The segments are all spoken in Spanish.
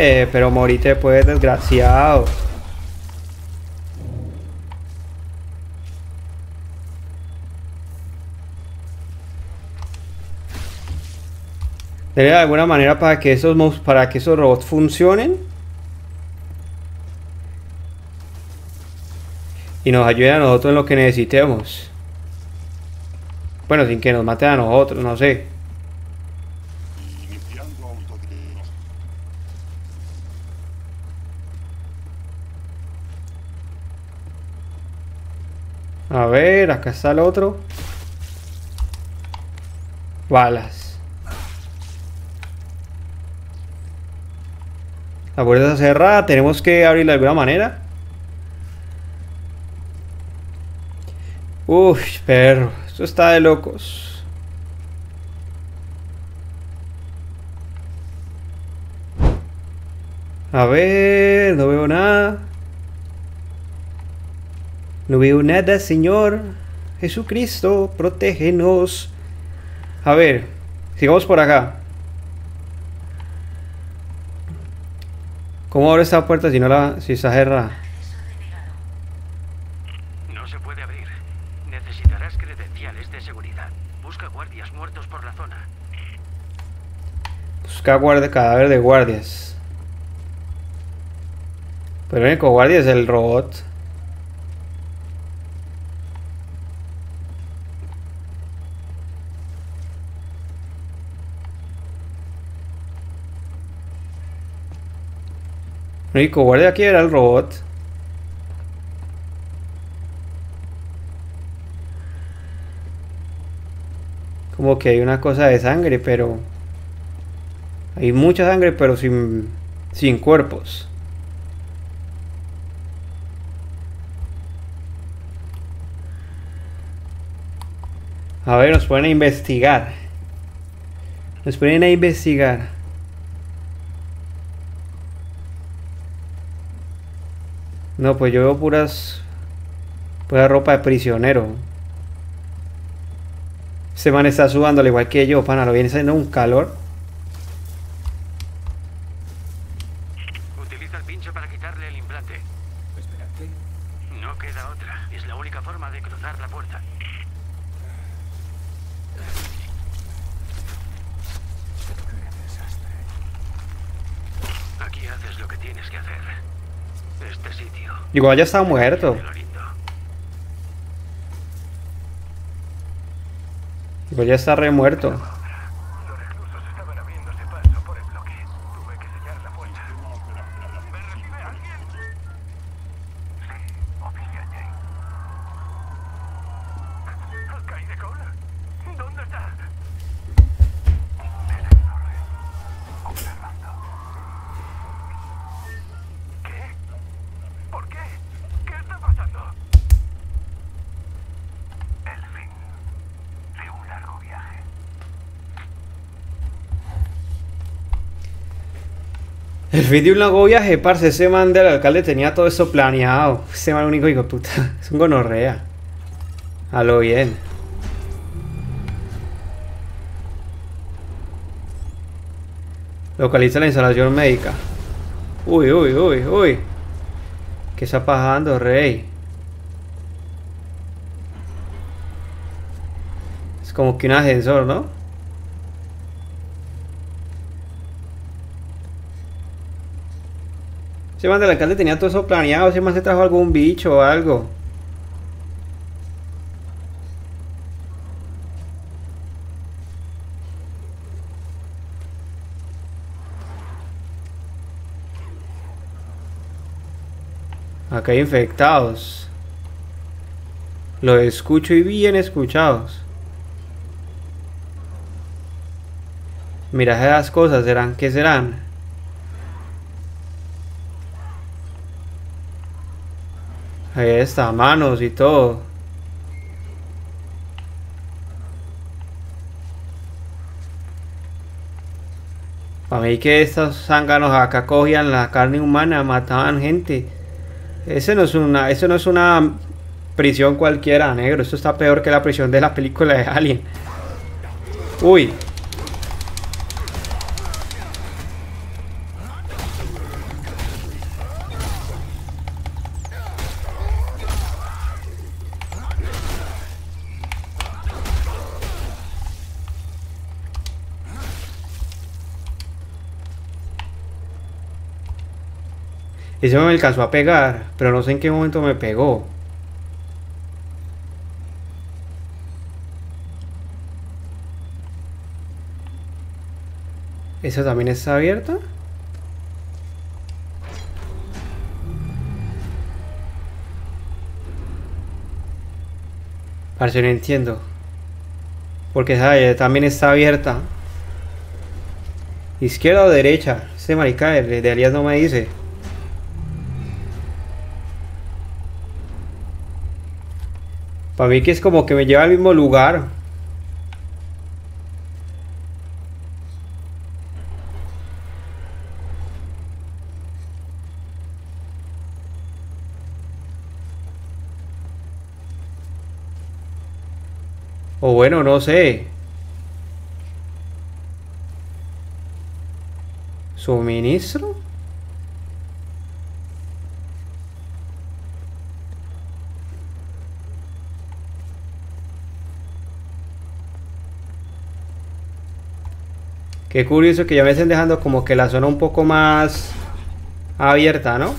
Eh, pero morite pues, desgraciado. ¿Debe alguna manera para que esos para que esos robots funcionen? Y nos ayuden a nosotros en lo que necesitemos. Bueno, sin que nos maten a nosotros, no sé. A ver, acá está el otro. Balas. La puerta está cerrada, tenemos que abrirla de alguna manera. Uy, perro, esto está de locos. A ver, no veo nada. No veo nada, Señor. Jesucristo, protégenos. A ver, sigamos por acá. ¿Cómo abre esta puerta si no la si está cerrada? No se puede abrir. Necesitarás credenciales de seguridad. Busca guardias muertos por la zona. Busca guardia, cadáver de guardias. Pero el único guardia es el robot. Único guardia aquí era el robot. Como que hay una cosa de sangre, pero... Hay mucha sangre, pero sin, sin cuerpos. A ver, nos pueden investigar. Nos pueden investigar. No, pues yo veo puras. Pura ropa de prisionero. Este man está sudando al igual que yo, pana. Lo viene saliendo un calor. Utiliza el pincho para quitarle el implante. Espera, ¿qué? No queda otra. Es la única forma de cruzar la puerta. Qué desastre. Aquí haces lo que tienes que hacer. Este sitio. Igual ya está muerto. Igual ya está re muerto. El fin de un largo viaje, parce. Ese man del alcalde tenía todo eso planeado. Ese man único hijo puta. Es un gonorrea. A lo bien. Localiza la instalación médica. Uy, uy, uy, uy. ¿Qué está pasando, rey? Es como que un ascensor, ¿no? Ese man del alcalde tenía todo eso planeado. Ese man se trajo algún bicho o algo. Acá hay infectados. Lo escucho y bien escuchados. Mira esas cosas, ¿serán? ¿Qué serán? Ahí está, manos y todo. Para mí que estos zánganos acá cogían la carne humana, mataban gente. Ese no es una, eso no es una prisión cualquiera, negro. Esto está peor que la prisión de la película de Alien. Uy. Ese me alcanzó a pegar, pero no sé en qué momento me pegó. ¿Esa también está abierta? Parece no entiendo. Porque esa también está abierta. ¿Izquierda o derecha? Este marica de, de alias no me dice. Para mí que es como que me lleva al mismo lugar. O bueno, no sé. ¿Suministro? Qué curioso que ya me estén dejando como que la zona un poco más abierta, ¿no?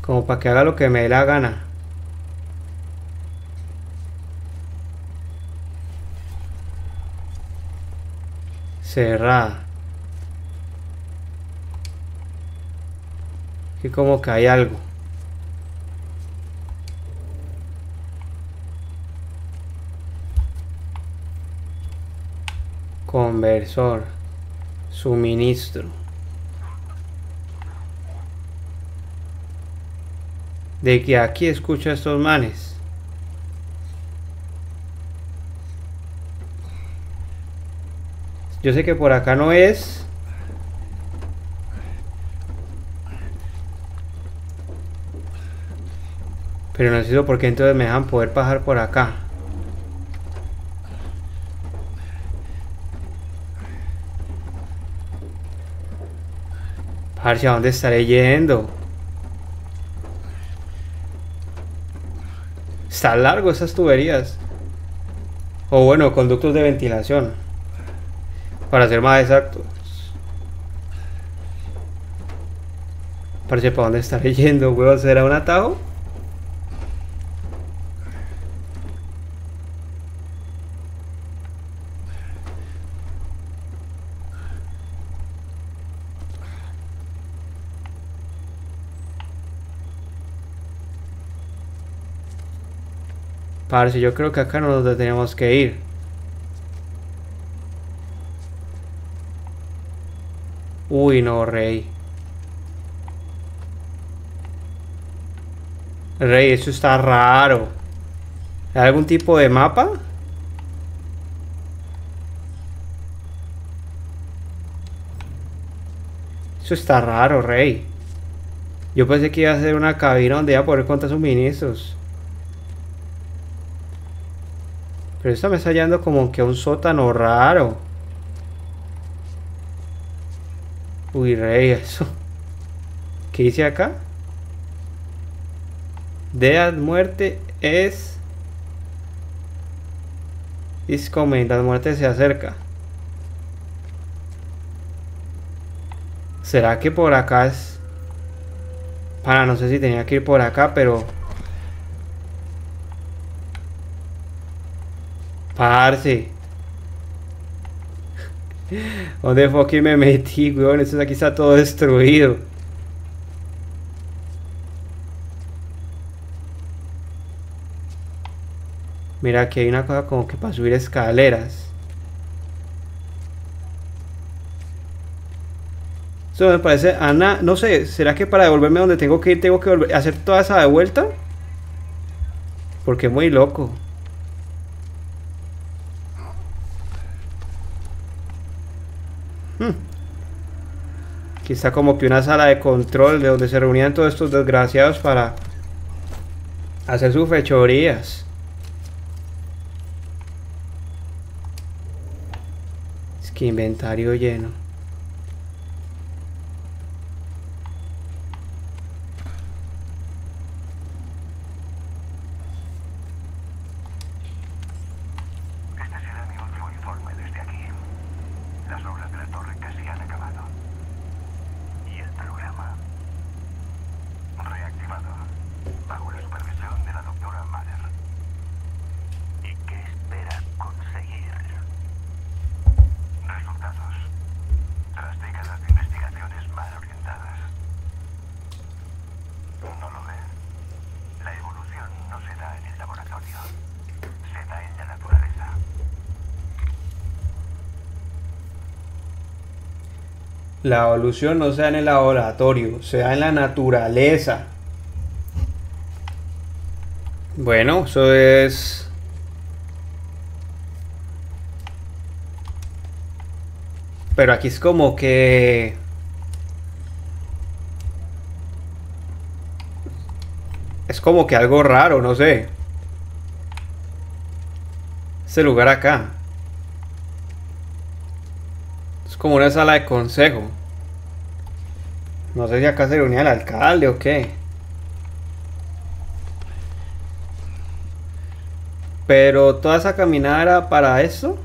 Como para que haga lo que me dé la gana. Cerrada. Que como que hay algo. Conversor. Suministro. De que aquí escucho a estos manes. Yo sé que por acá no es. Pero no sé por qué entonces me dejan poder pasar por acá. Parce, ¿a dónde estaré yendo? Está largo esas tuberías. O bueno, conductos de ventilación. Para ser más exactos. Parce, ¿para dónde estaré yendo, weón? ¿Será un atajo? Parce, yo creo que acá no nos tenemos que ir. Uy, no, rey. Rey, eso está raro. ¿Hay algún tipo de mapa? Eso está raro, rey. Yo pensé que iba a ser una cabina donde iba a poder contar suministros. Pero esto me está hallando como que a un sótano raro. Uy, rey, eso. ¿Qué dice acá? Dead muerte es. Is coming, la muerte se acerca. ¿Será que por acá es.? Para, no sé si tenía que ir por acá, pero. Parce. ¿Dónde que me metí, weón? Esto aquí está todo destruido. Mira, aquí hay una cosa como que para subir escaleras. Eso me parece, Ana, no sé, ¿será que para devolverme donde tengo que ir tengo que volver, hacer toda esa de vuelta? Porque es muy loco. Hmm. Aquí está como que una sala de control de donde se reunían todos estos desgraciados para hacer sus fechorías. Es que inventario lleno. Este será mi último informe desde aquí. Las obras de la torre casi han acabado. Y el problema La evolución no se da en el laboratorio, se da en la naturaleza. Bueno, eso es... Pero aquí es como que... Es como que algo raro, no sé. Este lugar acá. Es como una sala de consejo. No sé si acá se reunía el alcalde o qué. Pero toda esa caminada era para eso.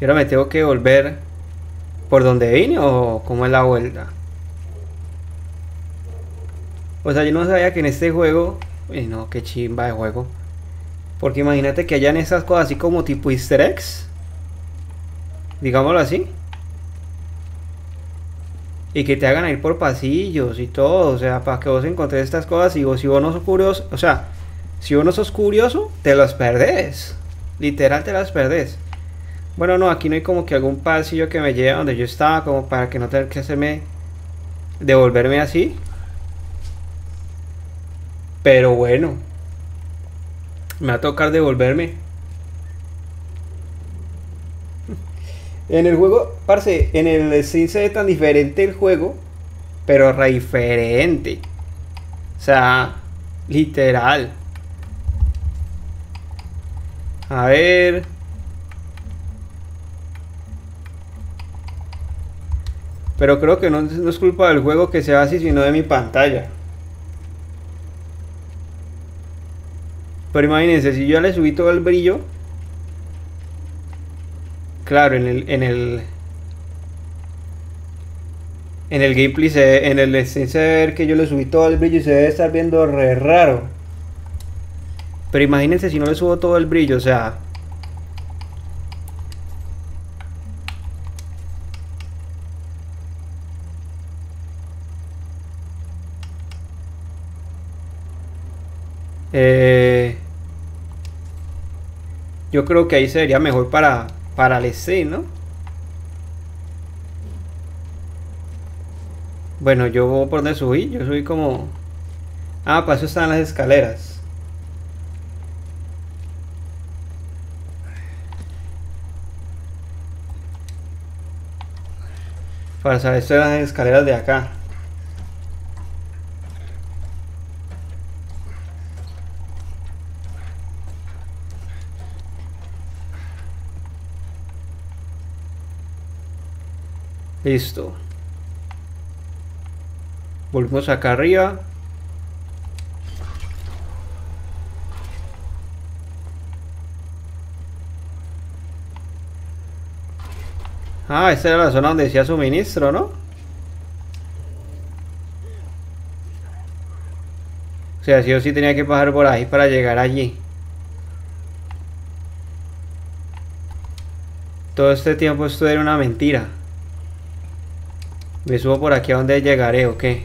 Y ahora me tengo que volver por donde vine o cómo es la vuelta. O sea, yo no sabía que en este juego. Y no, qué chimba de juego. Porque imagínate que hayan esas cosas así como tipo easter eggs. Digámoslo así. Y que te hagan ir por pasillos y todo. O sea, para que vos encontres estas cosas. Y vos, si vos no sos curioso. O sea, si vos no sos curioso, te las perdés. Literal te las perdés. Bueno, no, aquí no hay como que algún pasillo que me lleve a donde yo estaba. Como para que no tener que hacerme. Devolverme así. Pero bueno. Me va a tocar devolverme. En el juego, parce, en el se ve tan diferente el juego, pero re diferente. O sea, literal. A ver. Pero creo que no, no es culpa del juego que sea así, sino de mi pantalla. Pero imagínense, si yo le subí todo el brillo, claro, en el, en el, en el gameplay, se, en el se ve que yo le subí todo el brillo y se debe estar viendo re raro. Pero imagínense si no le subo todo el brillo, o sea... Eh, yo creo que ahí sería mejor para, para el Steam, ¿no? Bueno, yo por donde subí, yo subí como... Ah, para eso están las escaleras. Para saber esto las escaleras de acá. Listo. Volvemos acá arriba. Ah, esta era la zona donde decía suministro, ¿no? O sea, sí o sí tenía que pasar por ahí para llegar allí. Todo este tiempo esto era una mentira. Me subo por aquí a donde llegaré, ¿o qué?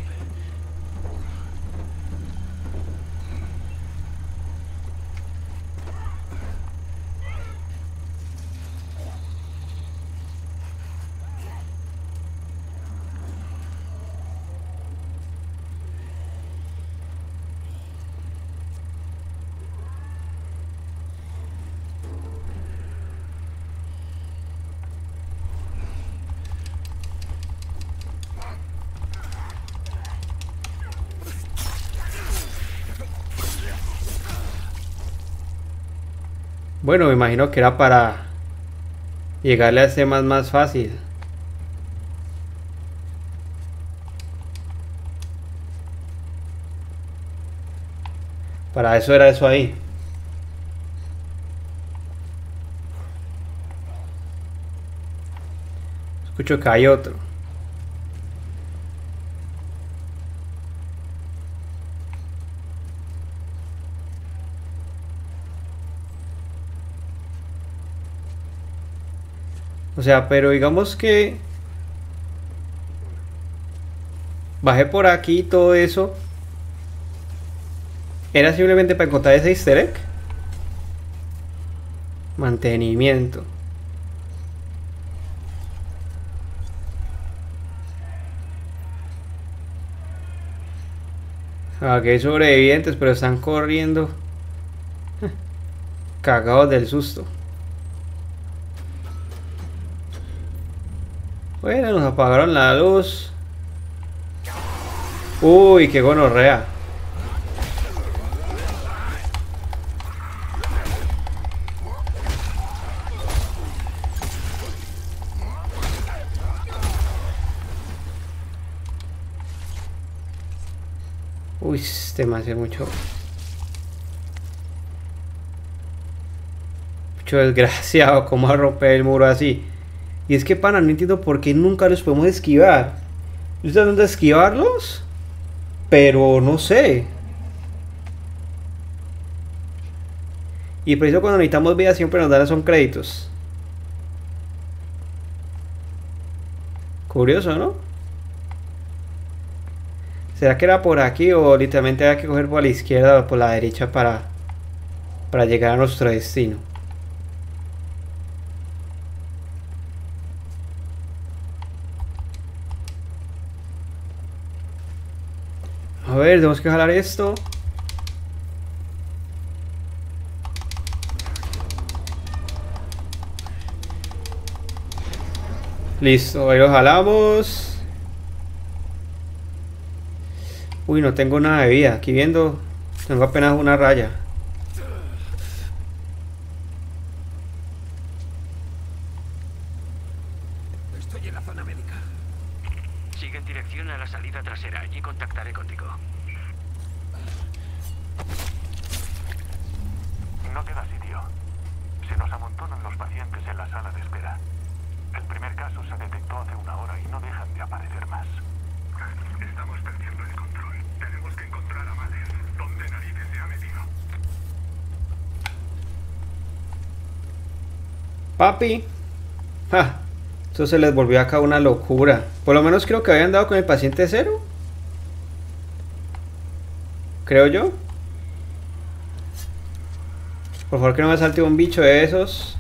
Bueno, me imagino que era para llegarle a ese más más fácil. Para eso era eso ahí. Escucho que hay otro. O sea, pero digamos que bajé por aquí todo eso. Era simplemente para encontrar ese easter egg. Mantenimiento. Ah, aquí hay sobrevivientes, pero están corriendo. Cagados del susto. Bueno, nos apagaron la luz. Uy, qué gonorrea. Uy, este me hace mucho. Mucho desgraciado, cómo romper el muro así. Y es que, pana, no entiendo por qué nunca los podemos esquivar. Yo estoy tratando de esquivarlos, pero no sé. Y por eso cuando necesitamos vida siempre nos dan son créditos. Curioso, ¿no? ¿Será que era por aquí o literalmente había que coger por la izquierda o por la derecha para, para llegar a nuestro destino? Ver, tenemos que jalar esto. Listo, ahí lo jalamos. Uy, no tengo nada de vida. Aquí viendo, tengo apenas una raya. Estoy en la zona médica. Sigue en dirección a la salida trasera. Allí contactaré contigo. No queda sitio. Se nos amontonan los pacientes en la sala de espera. El primer caso se detectó hace una hora y no dejan de aparecer más. Estamos perdiendo el control. Tenemos que encontrar a Males. ¿Dónde narices se ha metido? Papi. Ja, Eso se les volvió acá una locura. Por lo menos creo que habían dado con el paciente cero. Creo yo. Por favor que no me salte un bicho de esos.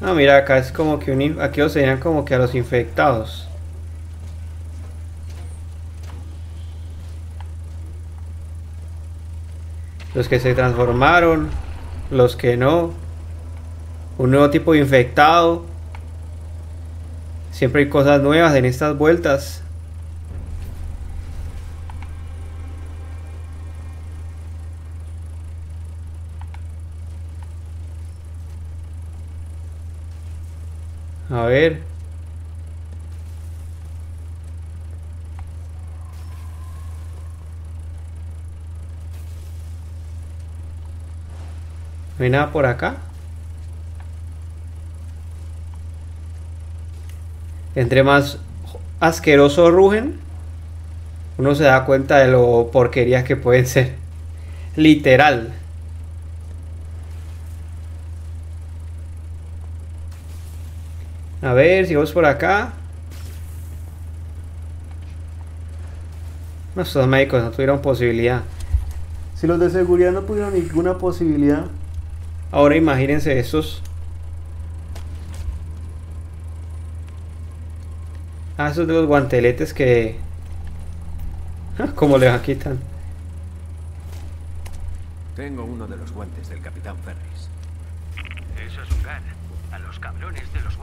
Ah, mira, acá es como que un... Aquí los serían como que a los infectados. Los que se transformaron, los que no. Un nuevo tipo de infectado. Siempre hay cosas nuevas en estas vueltas. A ver. No hay nada por acá. Entre más asqueroso rugen, uno se da cuenta de lo porquerías que pueden ser. Literal. A ver, si vamos por acá. Nuestros médicos no tuvieron posibilidad. Si los de seguridad no tuvieron ninguna posibilidad, ahora imagínense esos. Ah, esos de los guanteletes que... Como les quitan. Tengo uno de los guantes del Capitán Ferris. Eso es un GAN. A los cabrones de los guardias.